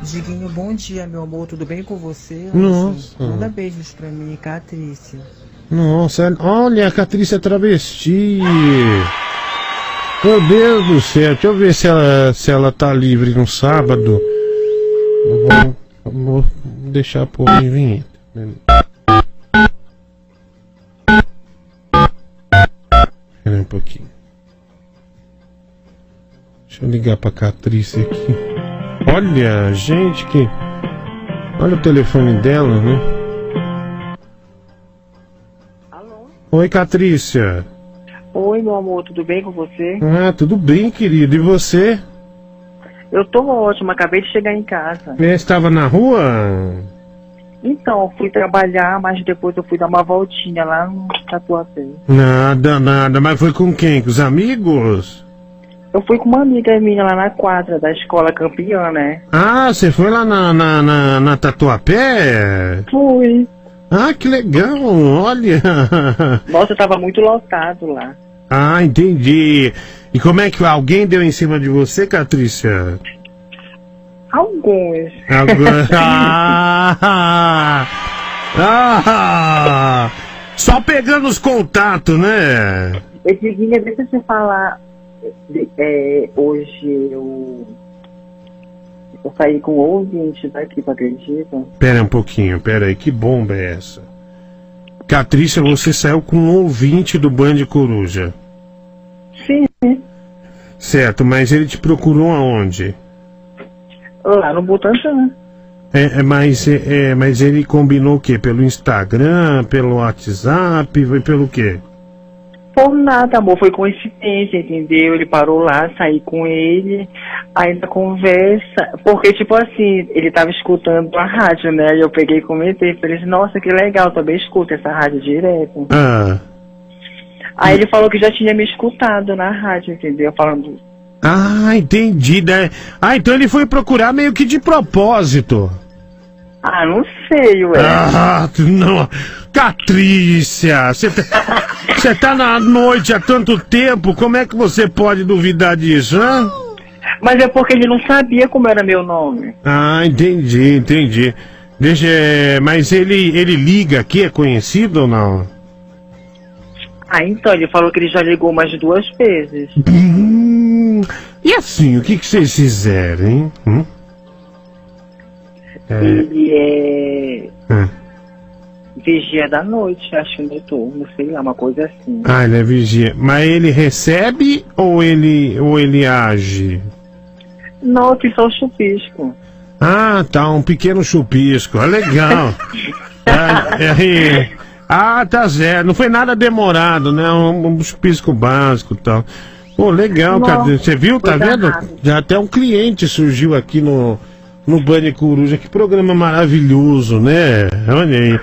Diguinho, bom dia, meu amor. Tudo bem com você? Nossa. Manda beijos pra mim, Catrícia. Nossa, olha, a Catrícia é travesti. Meu Deus do céu, deixa eu ver se ela, se ela tá livre no sábado. Eu vou, vou deixar por em vinheta. Espera um pouquinho. Deixa eu ligar pra Catrícia aqui. Olha, gente, que. Olha o telefone dela, né? Alô? Oi, Catrícia. Oi, meu amor, tudo bem com você? Ah, tudo bem, querido. E você? Eu tô ótima, acabei de chegar em casa. Você estava na rua? Então, fui trabalhar, mas depois eu fui dar uma voltinha lá no Tatuapé. Nada, nada. Mas foi com quem? Com os amigos? Eu fui com uma amiga minha lá na quadra da escola campeã, né? Ah, você foi lá na, na, na, na Tatuapé? Fui. Ah, que legal, olha. Nossa, tava muito lotado lá. Ah, entendi. E como é que alguém deu em cima de você, Catrícia? Alguns. Agora... ah, ah, só pegando os contatos, né? Eu queria, deixa eu te falar. É, hoje eu. Eu saí com ouvinte daqui, tu acredita? Pera um pouquinho, pera aí, que bomba é essa? Catrícia, você saiu com um ouvinte do Band Coruja. Sim. Certo, mas ele te procurou aonde? Lá no Butantã. É, é, mas, é, é, mas ele combinou o quê? Pelo Instagram, pelo WhatsApp, pelo quê? Por nada, amor, foi coincidência, entendeu? Ele parou lá, saí com ele, aí na conversa, porque tipo assim, ele tava escutando a rádio, né? Aí eu peguei e comentei, falei assim, nossa, que legal, também escuta essa rádio direto. Ah, Aí ele falou que já tinha me escutado na rádio, entendeu? Falando, ah entendi. né? Ah, então ele foi procurar meio que de propósito. ah, não sei, ué. Ah, não. Catrícia, você tá, você tá na noite há tanto tempo, como é que você pode duvidar disso, hã? Mas é porque ele não sabia como era meu nome. Ah, entendi, entendi. Deixa, é, mas ele, ele liga aqui, é conhecido ou não? Ah, então, ele falou que ele já ligou mais duas vezes. Hum, e assim, o que, que vocês fizeram, hein? Hum? É, Ele é é. Vigia da noite, acho que noturno, sei lá, uma coisa assim. Ah, ele é vigia. Mas ele recebe ou ele, ou ele age? Não, que só o chupisco. Ah, tá, um pequeno chupisco. Ah, legal. ah, é, ah, tá zero. Não foi nada demorado, né? Um, um chupisco básico e tal. Pô, legal, Não, cara. Você viu, tá vendo? danado. Já até um cliente surgiu aqui no, no Band Coruja. Que programa maravilhoso, né? Olha aí.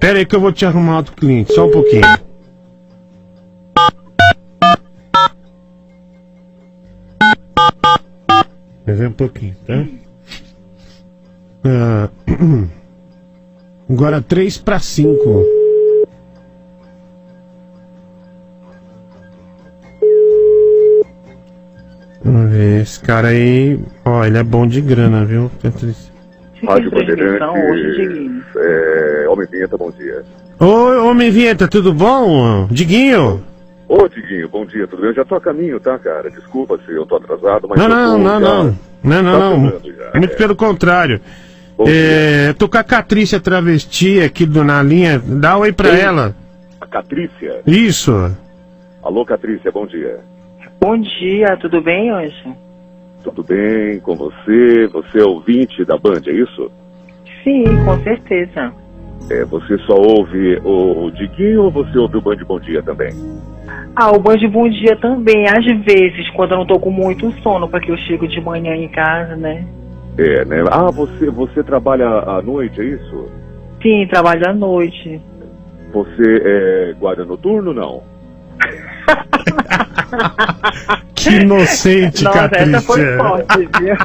Pera aí que eu vou te arrumar outro cliente, só um pouquinho. Mas é um pouquinho, tá? Ah, agora 3 para 5. Vamos ver, esse cara aí, ó, ele é bom de grana, viu? Rádio. Bandeirantes, é, Homem Vinheta, bom dia. Oi, homem vinheta, tudo bom? Diguinho? Ô, Diguinho, bom dia, tudo bem? Eu já tô a caminho, tá, cara? Desculpa se eu tô atrasado, mas Não, não, não, não. Não, não, Tá não. chegando já, Muito é. pelo contrário. É, tô com a Catrícia travesti aqui do, na linha. Dá um oi pra Oi. ela. A Catrícia. Isso. Alô, Catrícia, bom dia. Bom dia, tudo bem hoje? Tudo bem com você? Você é ouvinte da Band, é isso? Sim, com certeza. É, você só ouve o, Diguinho ou você ouve o Band Bom Dia também? Ah, o banho de bom dia também, às vezes, quando eu não tô com muito sono, porque eu chego de manhã em casa, né? É, né? Ah, você, você trabalha à noite, é isso? Sim, trabalho à noite. Você é guarda noturno, não? Que inocente, Nossa, essa foi Catrícia. forte, viu?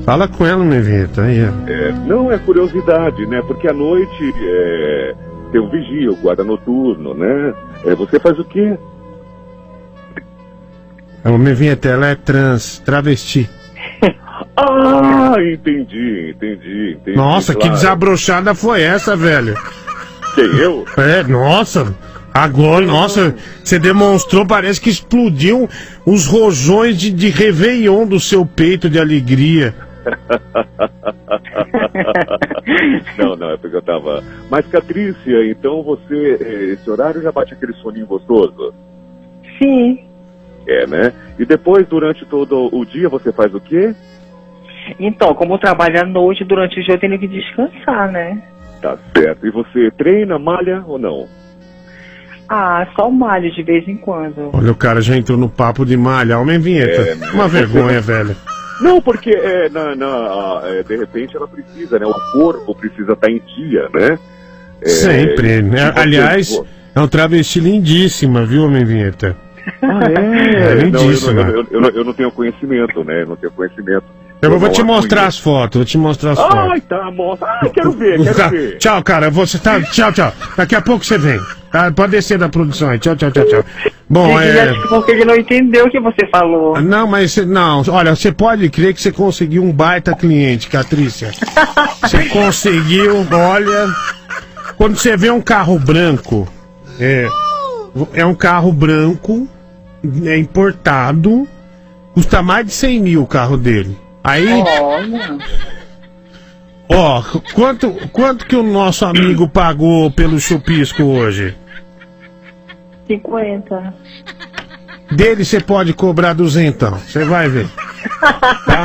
Fala com ela, vinheta. Aí. É, não é curiosidade, né? Porque à noite é, tem um vigia, o guarda noturno, né? É, você faz o quê? A minha vinheta, ela é trans, travesti. Ah, entendi, entendi, entendi. Nossa, que claro. desabrochada foi essa, velho? Quem, eu? É, nossa. Agora, nossa, você demonstrou, parece que explodiu os rojões de, de Réveillon do seu peito de alegria. não, não, é porque eu tava. Mas, Patrícia, então você, eh, esse horário já bate aquele soninho gostoso? Sim. É, né? E depois, durante todo o dia, você faz o quê? Então, como eu trabalho à noite, durante o dia eu tenho que descansar, né? Tá certo. E você treina, malha ou não? Ah, só malho de vez em quando. Olha, o cara já entrou no papo de malha. Homem vinheta. É, Uma vergonha, velho. Não, porque é, na, na, é, de repente ela precisa, né? O corpo precisa estar em dia, né? É, Sempre, né? tipo, Aliás, pô, é um travesti lindíssima, viu, Homem Vinheta? Ah, é? É não, eu, lindíssima. não, eu, eu, não- eu não tenho conhecimento, né? Eu não tenho conhecimento. Eu vou te mostrar as fotos, vou te mostrar as fotos. Ai, tá, mostra. Ai, quero ver, quero ver. Tchau, cara. Você tá. Tchau, tchau. Daqui a pouco você vem. Tá? Pode descer da produção aí. Tchau, tchau, tchau, tchau. Bom, é. porque ele não entendeu o que você falou. Não, mas não, olha, você pode crer que você conseguiu um baita cliente, Catrícia. Você conseguiu, olha. Quando você vê um carro branco, é, é um carro branco, é importado, custa mais de 100 mil o carro dele. Aí, Olha. ó, quanto, quanto que o nosso amigo pagou pelo chupisco hoje? 50. Dele você pode cobrar duzentão, você vai ver. Tá?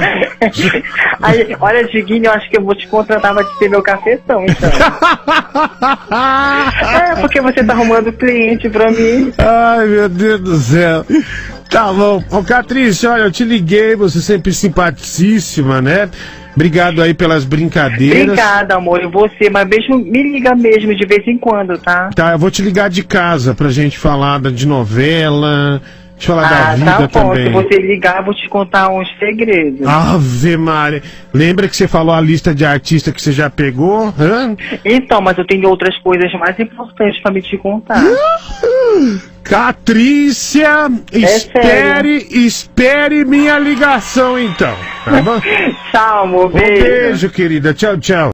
Aí, olha, Diguinho, eu acho que eu vou te contratar pra te ter meu cafetão, então. é, porque você tá arrumando cliente pra mim. Ai, meu Deus do céu. Tá bom. Ô, Catrícia, olha, eu te liguei, você sempre simpaticíssima, né? Obrigado aí pelas brincadeiras. Obrigada, amor, e você, mas mesmo, me liga mesmo de vez em quando, tá? Tá, eu vou te ligar de casa pra gente falar de novela, de falar da Ah, vida tá bom. também. Se você ligar, eu vou te contar uns segredos. Ave Maria. Lembra que você falou a lista de artista que você já pegou? Hã? Então, mas eu tenho outras coisas mais importantes pra me te contar. Catrícia, espere, espere minha ligação então. Tá bom? Tchau, amor. Um beijo, querida. Tchau, tchau.